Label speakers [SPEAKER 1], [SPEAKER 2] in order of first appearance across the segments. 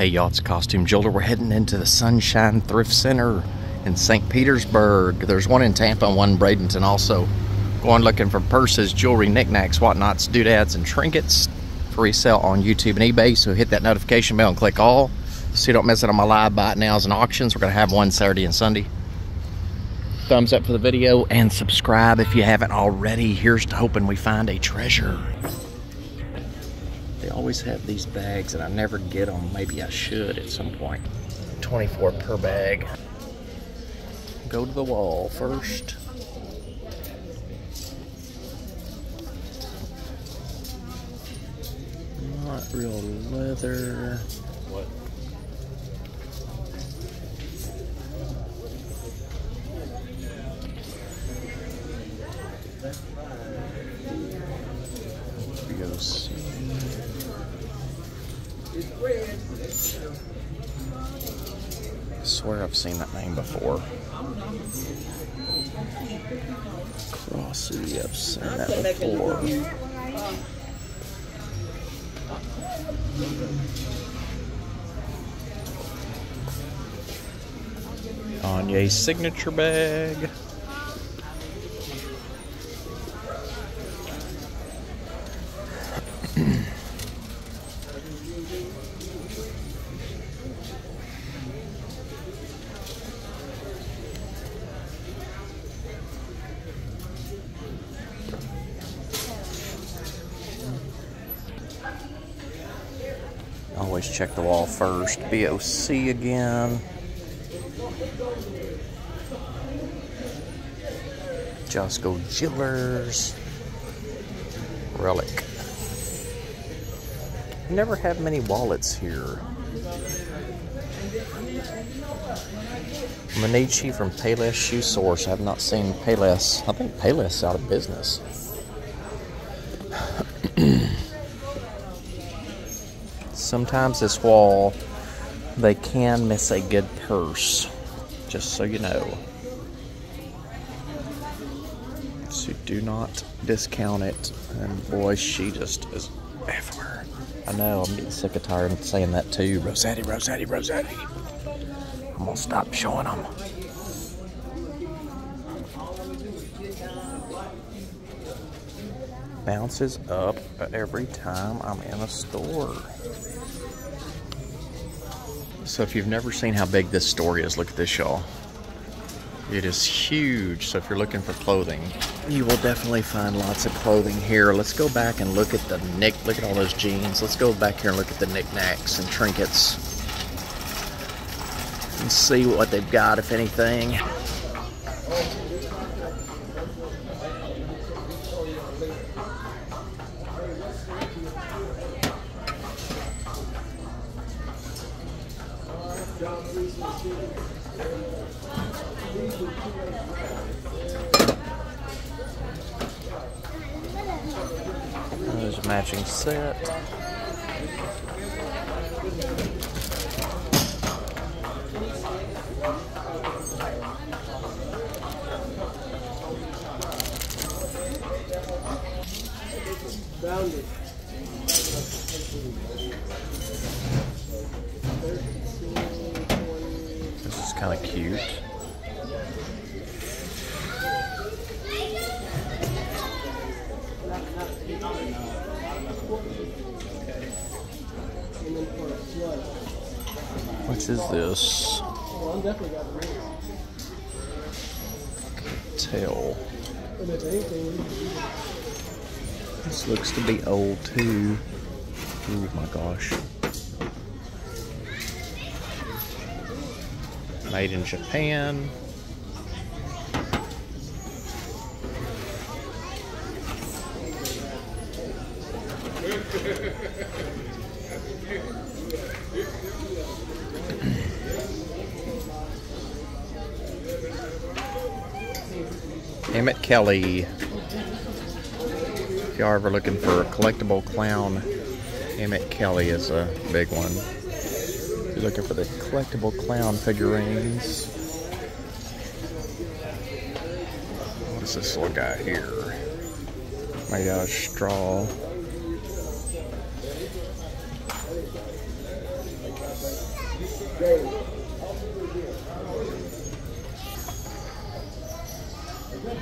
[SPEAKER 1] Hey y'all, Costume Jeweler. We're heading into the Sunshine Thrift Center in St. Petersburg. There's one in Tampa and one in Bradenton also. Going looking for purses, jewelry, knickknacks, whatnots, doodads, and trinkets for resale on YouTube and eBay. So hit that notification bell and click all so you don't miss it on my live buy nows and auctions. We're going to have one Saturday and Sunday. Thumbs up for the video and subscribe if you haven't already. Here's to hoping we find a treasure. They always have these bags and I never get them. Maybe I should at some point. 24 per bag. Go to the wall first. Not real leather. What? BOC. I swear I've seen that name before. Crossy, I've seen that before. Kanye's signature bag. Always check the wall first. BOC again. Josco Jillers. Relic. Never have many wallets here. Manichi from Payless Shoe Source. I have not seen Payless. I think Payless is out of business. Sometimes this wall, they can miss a good purse. Just so you know. So do not discount it. And boy, she just is everywhere. I know, I'm getting sick of tired of saying that too. Rosetti, Rosetti, Rosetti. I'm gonna stop showing them. Bounces up every time I'm in a store. So if you've never seen how big this store is, look at this, y'all. It is huge. So if you're looking for clothing, you will definitely find lots of clothing here. Let's go back and look at the nick. Look at all those jeans. Let's go back here and look at the knickknacks and trinkets and see what they've got, if anything. There's a matching set. This is kind of cute. Is this? Tail. This looks to be old too. Oh my gosh. Made in Japan. Emmett Kelly. If y'all ever looking for a collectible clown, Emmett Kelly is a big one. If you're looking for the collectible clown figurines. What's this little guy here? Made out of straw.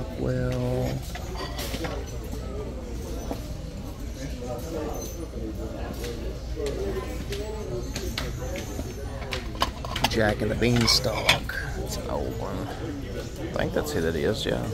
[SPEAKER 1] Rockwell. Jack and the Beanstalk. It's an old one. I think that's who that is, yeah.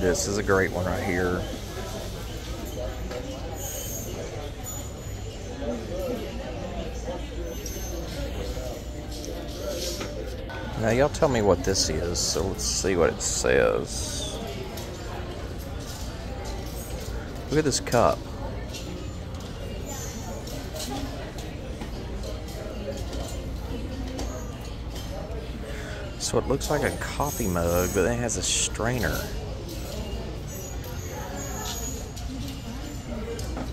[SPEAKER 1] This is a great one right here. Now y'all tell me what this is, so let's see what it says. Look at this cup. So it looks like a coffee mug, but it has a strainer.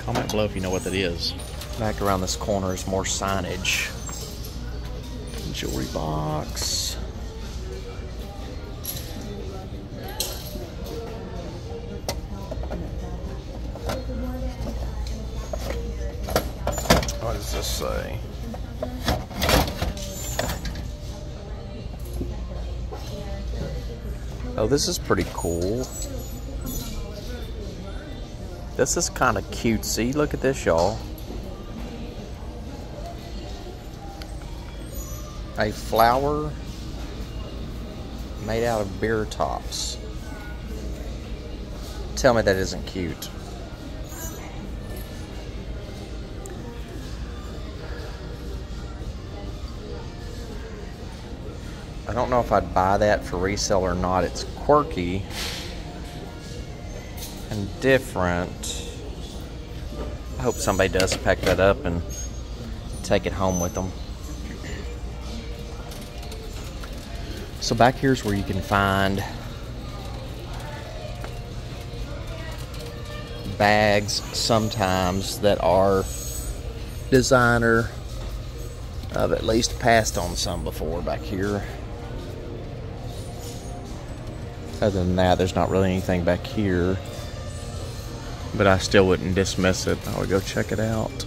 [SPEAKER 1] Comment below if you know what that is. Back around this corner is more signage. Jewelry box. Oh, this is pretty cool. This is kind of cutesy. Look at this, y'all. A flower made out of beer tops. Tell me that isn't cute. I don't know if I'd buy that for resale or not. It's quirky and different. I hope somebody does pack that up and take it home with them. So back here's where you can find bags sometimes that are designer. I've at least passed on some before back here. Other than that, there's not really anything back here. But I still wouldn't dismiss it. I would go check it out.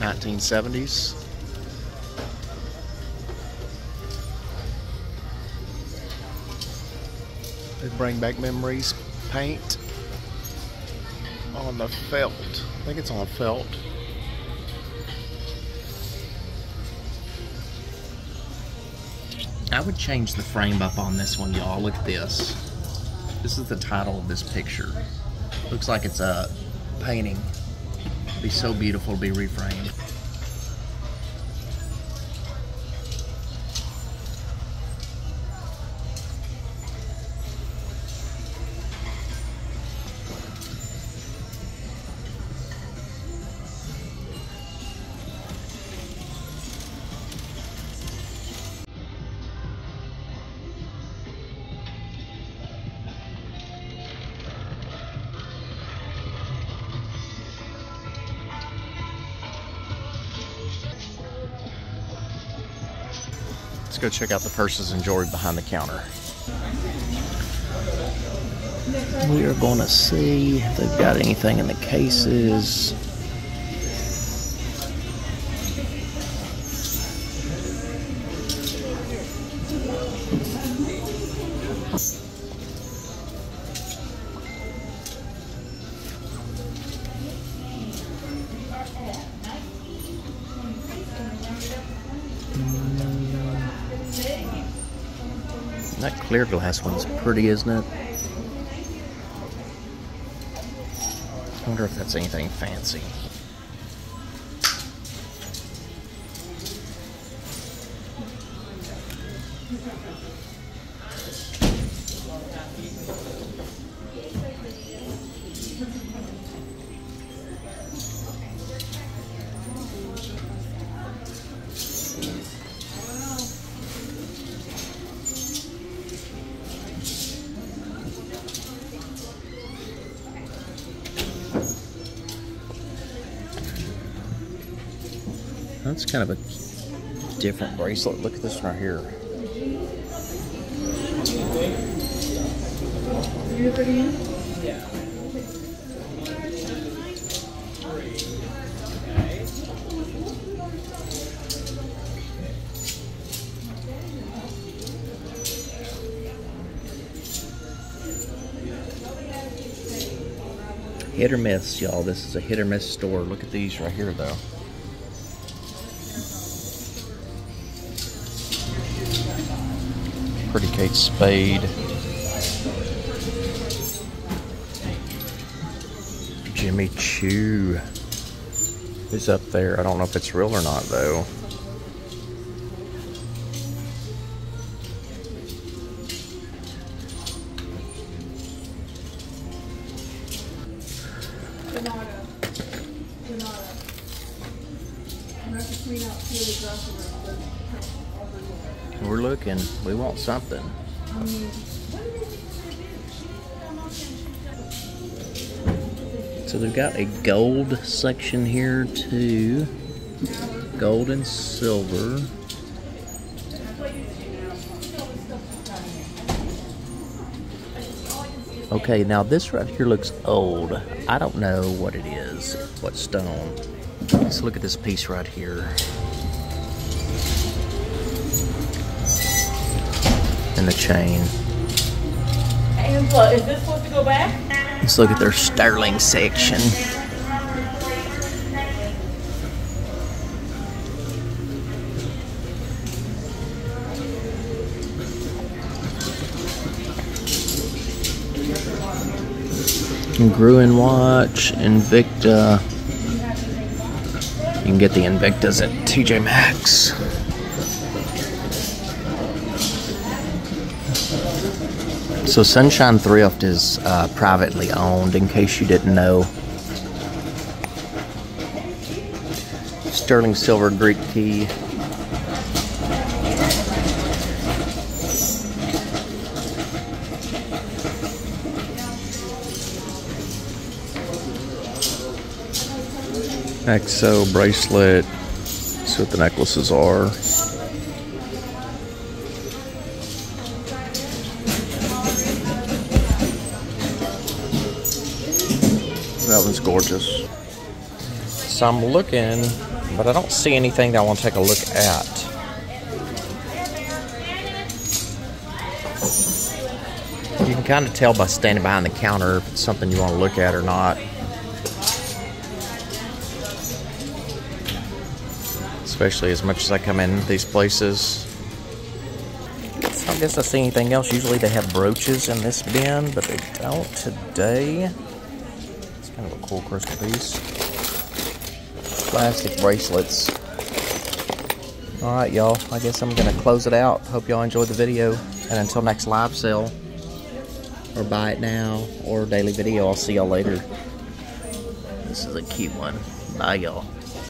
[SPEAKER 1] Nineteen seventies. They bring back memories. Paint on the felt. I think it's on felt. I would change the frame up on this one, y'all. Look at this. This is the title of this picture. Looks like it's a painting. It'd be so beautiful to be reframed. Go check out the purses and jewelry behind the counter. We are going to see if they've got anything in the cases. Clear glass one's pretty, isn't it? I wonder if that's anything fancy. That's kind of a different bracelet. Look at this right here. Hit or miss, y'all. This is a hit or miss store. Look at these right here, though. Kate Spade. Jimmy Choo is up there. I don't know if it's real or not, though.
[SPEAKER 2] Granada. I'm
[SPEAKER 1] looking. We want something. So they've got a gold section here too. Gold and silver. Okay, now this right here looks old. I don't know what it is, what stone. Let's look at this piece right here. And the chain.
[SPEAKER 2] Angela, is this supposed to go back?
[SPEAKER 1] Let's look at their sterling section. Gruen watch, Invicta. You can get the Invictas at TJ Maxx. So Sunshine Thrift is uh, privately owned, in case you didn't know. Sterling silver Greek key. XO bracelet. What the necklaces are. That one's gorgeous. So I'm looking, but I don't see anything that I want to take a look at. You can kind of tell by standing behind the counter if it's something you want to look at or not. Especially as much as I come in these places. I guess I see anything else. Usually they have brooches in this bin, but they don't today. Kind of a cool crystal piece. Plastic bracelets. Alright, y'all. I guess I'm going to close it out. Hope y'all enjoyed the video. And until next live sale, or buy it now, or daily video, I'll see y'all later. This is a cute one. Bye, y'all.